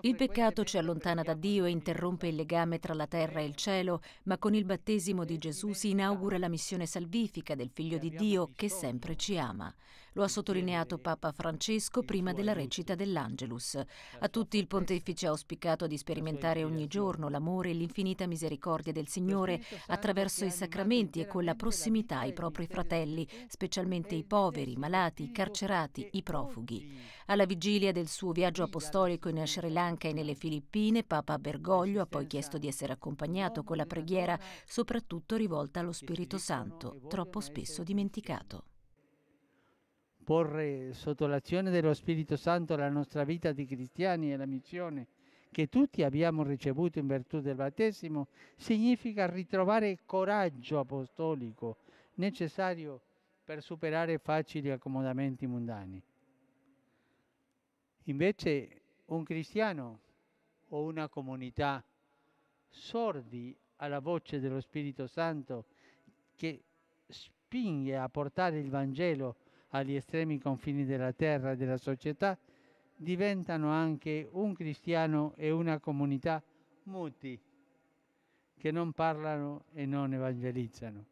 Il peccato ci allontana da Dio e interrompe il legame tra la terra e il cielo, ma con il battesimo di Gesù si inaugura la missione salvifica del Figlio di Dio che sempre ci ama. Lo ha sottolineato Papa Francesco prima della recita dell'Angelus. A tutti il pontefice ha auspicato di sperimentare ogni giorno l'amore e l'infinita misericordia del Signore attraverso i sacramenti e con la prossimità ai propri fratelli, specialmente i poveri, i malati, i carcerati, i profughi. Alla vigilia del suo viaggio apostolico in Sri Lanka e nelle Filippine, Papa Bergoglio ha poi chiesto di essere accompagnato con la preghiera, soprattutto rivolta allo Spirito Santo, troppo spesso dimenticato porre sotto l'azione dello Spirito Santo la nostra vita di cristiani e la missione che tutti abbiamo ricevuto in virtù del battesimo, significa ritrovare il coraggio apostolico necessario per superare facili accomodamenti mondani. Invece un cristiano o una comunità sordi alla voce dello Spirito Santo che spinge a portare il Vangelo agli estremi confini della terra e della società, diventano anche un cristiano e una comunità muti, che non parlano e non evangelizzano.